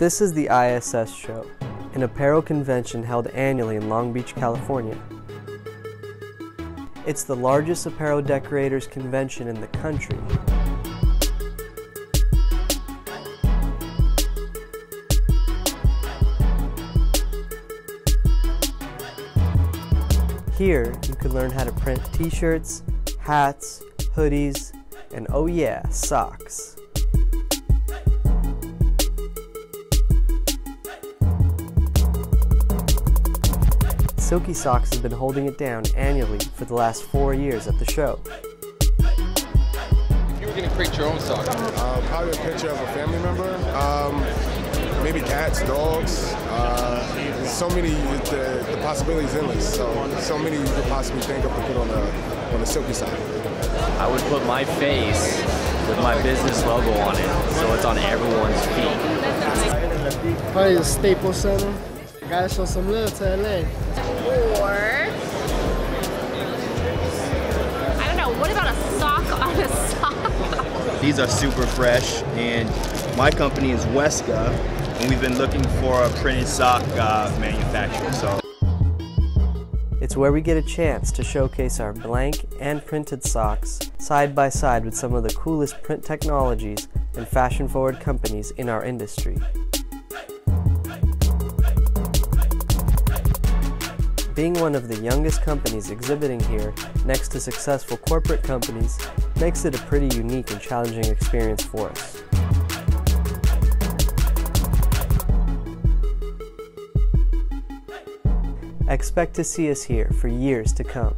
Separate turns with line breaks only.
This is the ISS show, an apparel convention held annually in Long Beach, California. It's the largest apparel decorators convention in the country. Here, you can learn how to print t-shirts, hats, hoodies, and oh yeah, socks. Silky Socks has been holding it down annually for the last four years at the show.
If you were going to create your own sock,
Uh, probably a picture of a family member. Um, maybe cats, dogs. Uh, so many, the, the possibilities endless. So, so many you could possibly think of to put on the on the silky side.
I would put my face with my business logo on it, so it's on everyone's feet.
Probably the Staples Center. Gotta show some love to LA.
Or I don't know. What about a sock on a sock?
These are super fresh, and my company is Weska, and we've been looking for a printed sock uh, manufacturer. So.
It's where we get a chance to showcase our blank and printed socks side by side with some of the coolest print technologies and fashion forward companies in our industry. Being one of the youngest companies exhibiting here, next to successful corporate companies, makes it a pretty unique and challenging experience for us. Expect to see us here for years to come.